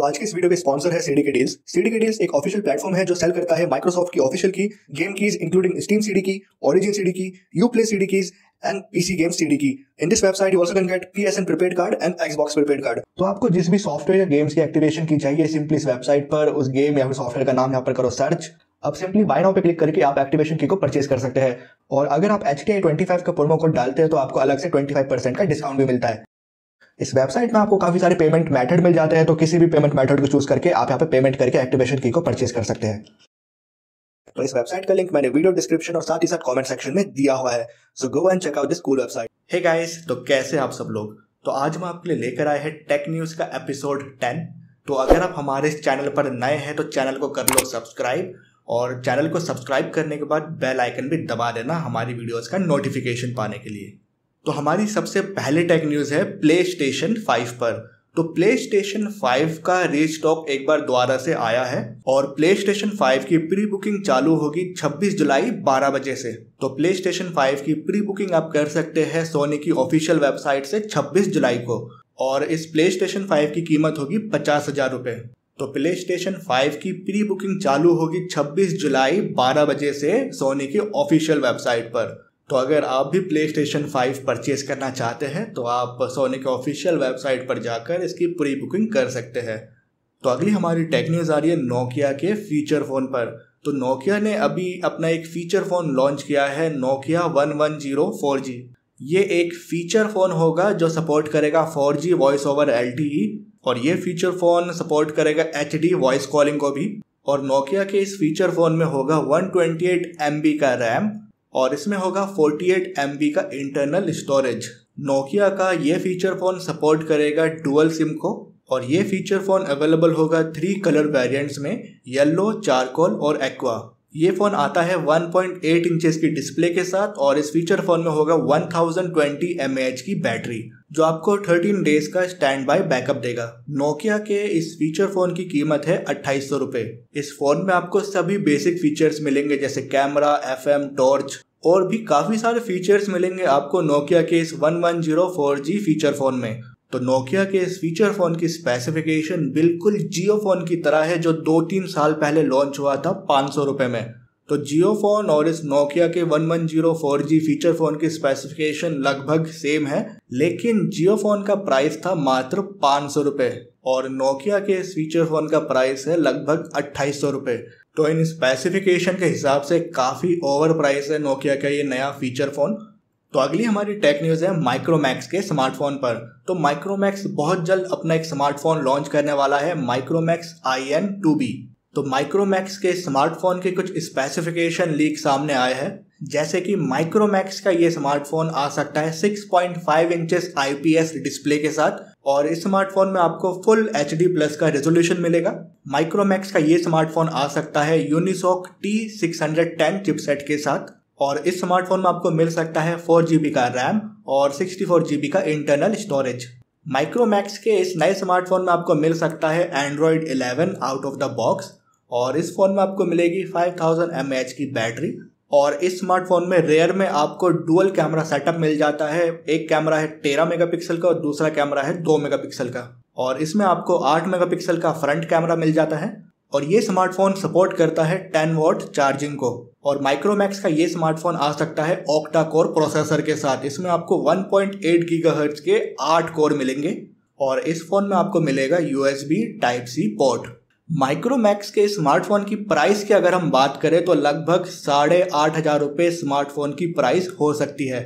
तो आज की इस वीडियो के स्पॉन्सर है CD key deals CD key deals एक ऑफिशियल प्लेटफॉर्म है जो सेल करता है Microsoft key official key game keys including Steam CD key Origin CD key Uplay CD keys and PC game CD key. In this website you also can get PSN prepaid card and Xbox prepaid card तो आपको जिस भी software या games की activation की चाहिए simply इस website पर, उस गेम या फिर सॉफ्टवेयर का नाम यहाँ पर करो सर्च अब सिंपली बाय नाउ पे क्लिक करके आप एक्टिवेशन की को परचेज कर सकते हैं। और अगर आप H T I twenty five का प्रोमो कोड डालते हैं तो आपको अलग से ट्वेंटी फाइव परसेंट का डिस्काउंट भी मिलता है। इस वेबसाइट में आपको काफ़ी सारे पेमेंट मेथड मिल जाते हैं तो किसी भी पेमेंट मेथड को चूज़ करके आप यहाँ पे पेमेंट करके एक्टिवेशन की को परचेज कर सकते हैं। तो इस वेबसाइट का लिंक मैंने वीडियो डिस्क्रिप्शन और साथ ही साथ कमेंट सेक्शन में दिया हुआ है। So go and check out this cool website hey guys तो कैसे आप सब लोग? तो आज हम आपके लिए लेकर आए हैं टेक न्यूज़ का एपिसोड 10 तो अगर आप हमारे इस चैनल पर नए हैं तो चैनल को कर लो सब्सक्राइब और चैनल को सब्सक्राइब करने के बाद बेल आइकन भी दबा देना हमारी वीडियोस का नोटिफिकेशन पाने के लिए। तो हमारी सबसे पहले टेक न्यूज़ है प्ले स्टेशन फाइव पर। तो प्ले स्टेशन फाइव का रीस्टॉक एक बार दोबारा से आया है और प्ले स्टेशन फाइव की प्री बुकिंग चालू होगी 26 जुलाई 12 बजे से। तो प्ले स्टेशन फाइव की प्री बुकिंग आप कर सकते हैं सोनी की ऑफिशियल वेबसाइट से 26 जुलाई को और इस प्ले स्टेशन फाइव की कीमत होगी पचास हज़ार रुपए। तो प्ले स्टेशन फाइव की प्री बुकिंग चालू होगी 26 जुलाई 12 बजे से सोनी की ऑफिशियल वेबसाइट पर। तो अगर आप भी प्ले स्टेशन फाइव परचेज करना चाहते हैं तो आप सोनी के ऑफिशियल वेबसाइट पर जाकर इसकी प्री बुकिंग कर सकते हैं। तो अगली हमारी टेक न्यूज़ आ रही है नोकिया के फीचर फ़ोन पर। तो नोकिया ने अभी अपना एक फीचर फ़ोन लॉन्च किया है Nokia one one zero four G ये एक फीचर फ़ोन होगा जो सपोर्ट करेगा four G voice over L और ये फीचर फ़ोन सपोर्ट करेगा एच डी वॉइस कॉलिंग को भी। और नोकिया के इस फीचर फ़ोन में होगा one twenty eight M B का रैम और इसमें होगा 48 एम का इंटरनल स्टोरेज नोकिया का ये फीचर फ़ोन सपोर्ट करेगा डुअल सिम को और ये फीचर फ़ोन अवेलेबल होगा थ्री कलर वेरिएंट्स में येलो चारकोल और एक्वा ये फ़ोन आता है 1.8 पॉइंट इंचेस की डिस्प्ले के साथ और इस फीचर फ़ोन में होगा 1020 mAh की बैटरी जो आपको 13 डेज़ का स्टैंड बाय बैकअप देगा। नोकिया के इस फीचर फ़ोन की कीमत है अट्ठाईस सौ इस फ़ोन में आपको सभी बेसिक फीचर्स मिलेंगे, जैसे कैमरा एफएम टॉर्च और भी काफ़ी सारे फीचर्स मिलेंगे आपको नोकिया के इस 1104G फीचर फ़ोन में। तो नोकिया के इस फीचर फ़ोन की स्पेसिफिकेशन बिल्कुल जियो फ़ोन की तरह है, जो दो तीन साल पहले लॉन्च हुआ था पाँच सौ रुपए में। तो जियो फ़ोन और इस नोकिया के 1104G फीचर फ़ोन की स्पेसिफिकेशन लगभग सेम है, लेकिन जियो फ़ोन का प्राइस था मात्र पाँच सौ रुपए और नोकिया के इस फीचर फ़ोन का प्राइस है लगभग अट्ठाईस सौ रुपए। तो इन स्पेसिफिकेशन के हिसाब से काफ़ी ओवर प्राइस है नोकिया का ये नया फीचर फ़ोन तो अगली हमारी टेक न्यूज़ है माइक्रोमैक्स के स्मार्टफ़ोन पर। तो माइक्रोमैक्स बहुत जल्द अपना एक स्मार्टफ़ोन लॉन्च करने वाला है Micromax I N two B तो माइक्रोमैक्स के स्मार्टफ़ोन के कुछ स्पेसिफिकेशन लीक सामने आए हैं। जैसे कि माइक्रोमैक्स का ये स्मार्टफ़ोन आ सकता है 6.5 पॉइंट इंचेस आईपीएस डिस्प्ले के साथ और इस स्मार्टफ़ोन में आपको फुल एचडी प्लस का रेजोल्यूशन मिलेगा। माइक्रोमैक्स का ये स्मार्टफ़ोन आ सकता है यूनिसॉक टी सिक्स चिपसेट के साथ। और इस स्मार्टफ़ोन में आपको मिल सकता है फोर जीबी का रैम और सिक्सटी फोर जीबी का इंटरनल स्टोरेज माइक्रोमैक्स के इस नए स्मार्टफ़ोन में आपको मिल सकता है Android 11 out of the box और इस फ़ोन में आपको मिलेगी 5000 थाउज़ेंड की बैटरी और इस स्मार्टफ़ोन में रेयर में आपको डुअल कैमरा सेटअप मिल जाता है। एक कैमरा है तेरह मेगापिक्सल का और दूसरा कैमरा है दो मेगापिक्सल का और इसमें आपको आठ मेगापिक्सल का फ्रंट कैमरा मिल जाता है। और ये स्मार्टफ़ोन सपोर्ट करता है 10 वॉट चार्जिंग को। और माइक्रोमैक्स का ये स्मार्टफ़ोन आ सकता है ऑक्टा कोर प्रोसेसर के साथ। इसमें आपको 1.8 पॉइंट के आठ कोर मिलेंगे और इस फ़ोन में आपको मिलेगा USB type C port Micromax के स्मार्टफ़ोन की प्राइस की अगर हम बात करें तो लगभग साढ़े आठ हज़ार रुपये स्मार्टफ़ोन की प्राइस हो सकती है।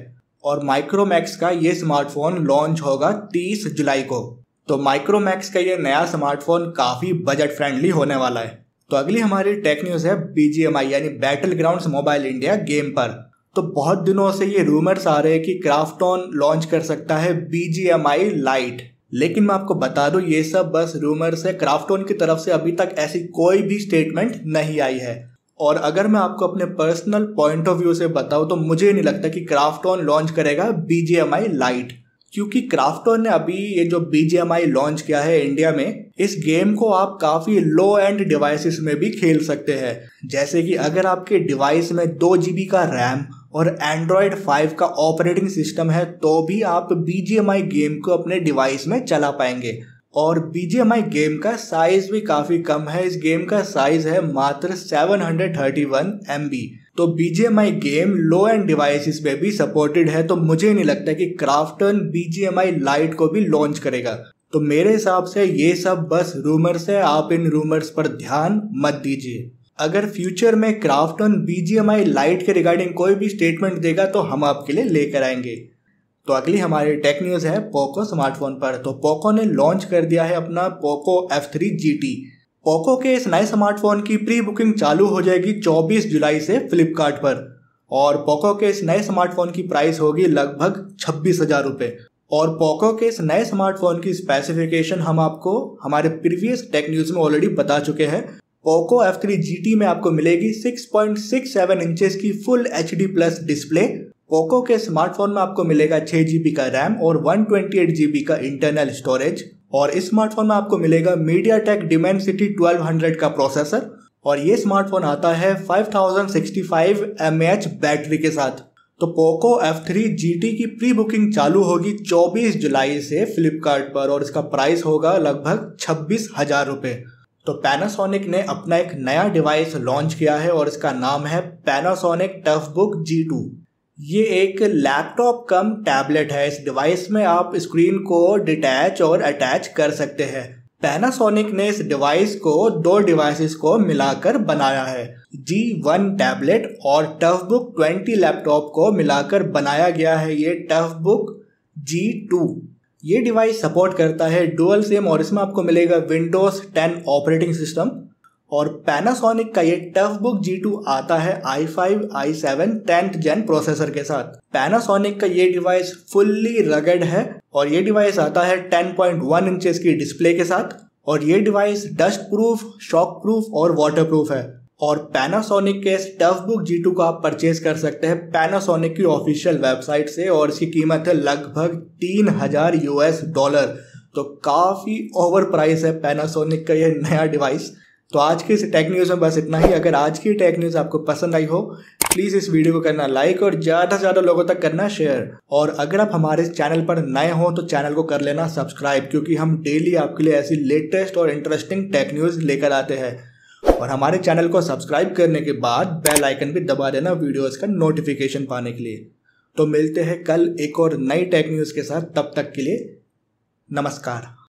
और माइक्रोमैक्स का ये स्मार्टफ़ोन लॉन्च होगा 30 जुलाई को। तो माइक्रोमैक्स का ये नया स्मार्टफ़ोन काफ़ी बजट फ्रेंडली होने वाला है। तो अगली हमारी टेक न्यूज़ है बीजीएमआई यानी battle ground mobile India game पर। तो बहुत दिनों से ये रूमर्स आ रहे हैं कि क्राफ्टॉन लॉन्च कर सकता है बीजीएमआई लाइट लेकिन मैं आपको बता दूँ, ये सब बस रूमर्स है क्राफ्टोन की तरफ़ से अभी तक ऐसी कोई भी स्टेटमेंट नहीं आई है। और अगर मैं आपको अपने पर्सनल पॉइंट ऑफ़ व्यू से बताऊँ तो मुझे नहीं लगता कि क्राफ्टोन लॉन्च करेगा बीजेएमआई लाइट क्योंकि क्राफ्टोन ने अभी ये जो बीजेएमआई लॉन्च किया है इंडिया में, इस गेम को आप काफ़ी लो एंड डिवाइसेस में भी खेल सकते हैं। जैसे कि अगर आपके डिवाइस में दो जीबी का रैम और एंड्रॉयड 5 का ऑपरेटिंग सिस्टम है तो भी आप BGMI गेम को अपने डिवाइस में चला पाएँगे। और बीजीएमआई गेम का साइज़ भी काफ़ी कम है। इस गेम का साइज़ है मात्र 731 MB तो BGMI game low end devices पे भी सपोर्टेड है तो मुझे नहीं लगता कि क्राफ्टन बीजीएमआई लाइट को भी लॉन्च करेगा। तो मेरे हिसाब से ये सब बस रूमर्स है, आप इन रूमर्स पर ध्यान मत दीजिए। अगर फ्यूचर में क्राफ्टन बीजीएमआई लाइट के रिगार्डिंग कोई भी स्टेटमेंट देगा तो हम आपके लिए लेकर आएँगे। तो अगली हमारी टेक न्यूज़ है पोको स्मार्टफ़ोन पर। तो पोको ने लॉन्च कर दिया है अपना पोको F3 GT पोको के इस नए स्मार्टफ़ोन की प्री बुकिंग चालू हो जाएगी 24 जुलाई से फ्लिपकार्ट पर। और पोको के इस नए स्मार्टफ़ोन की प्राइस होगी लगभग छब्बीस हज़ार रुपए। और पोको के इस नए स्मार्टफ़ोन की स्पेसिफिकेशन हम आपको हमारे प्रीवियस टेक न्यूज़ में ऑलरेडी बता चुके हैं। पोको F3 GT में आपको मिलेगी 6.67 इंचेस की full H D plus display Poco के स्मार्टफ़ोन में आपको मिलेगा छह जीबी का रैम और वन ट्वेंटी एट जीबी का इंटरनल स्टोरेज और इस स्मार्टफ़ोन में आपको मिलेगा मीडिया टेक डिमेंसिटी ट्वेल्व का प्रोसेसर और ये स्मार्टफ़ोन आता है 5065 mAh बैटरी के साथ। तो पोको F3 GT की प्री बुकिंग चालू होगी 24 जुलाई से फ्लिपकार्ट पर और इसका प्राइस होगा लगभग छब्बीस हज़ार रुपए। तो पैनासोनिक ने अपना एक नया डिवाइस लॉन्च किया है और इसका नाम है पैनासोनिक टफ बुक G2 ये एक लैपटॉप कम टैबलेट है। इस डिवाइस में आप स्क्रीन को डिटैच और अटैच कर सकते हैं। पैनासोनिक ने इस डिवाइस को दो डिवाइसेस को मिलाकर बनाया है। जी वन टैबलेट और टफ बुक ट्वेंटी लैपटॉप को मिलाकर बनाया गया है ये टफ बुक जी टू ये डिवाइस सपोर्ट करता है डुअल सेम और इसमें आपको मिलेगा विंडोज़ 10 ऑपरेटिंग सिस्टम और पैनासोनिक का ये टफ बुक G2 आता है i5 i7 tenth gen processor के साथ। पैनासोनिक का ये डिवाइस फुल्ली रगड है और ये डिवाइस आता है 10.1 इंचेस की डिस्प्ले के साथ और ये device dust proof shock proof और वाटर प्रूफ है। और पैनासोनिक के इस टफ बुक G2 को आप परचेज कर सकते हैं पैनासोनिक की ऑफिशियल वेबसाइट से और इसकी कीमत है लगभग तीन हज़ार यूएस डॉलर तो काफ़ी ओवर प्राइस है पैनासोनिक का ये नया डिवाइस तो आज के इस टेक न्यूज़ में बस इतना ही। अगर आज की टेक न्यूज़ आपको पसंद आई हो प्लीज़ इस वीडियो को करना लाइक और ज़्यादा से ज़्यादा लोगों तक करना शेयर और अगर आप हमारे चैनल पर नए हो तो चैनल को कर लेना सब्सक्राइब क्योंकि हम डेली आपके लिए ऐसी लेटेस्ट और इंटरेस्टिंग टेक न्यूज़ लेकर आते हैं। और हमारे चैनल को सब्सक्राइब करने के बाद बेल आइकन भी दबा देना वीडियोज़ का नोटिफिकेशन पाने के लिए। तो मिलते हैं कल एक और नई टेक न्यूज़ के साथ। तब तक के लिए नमस्कार।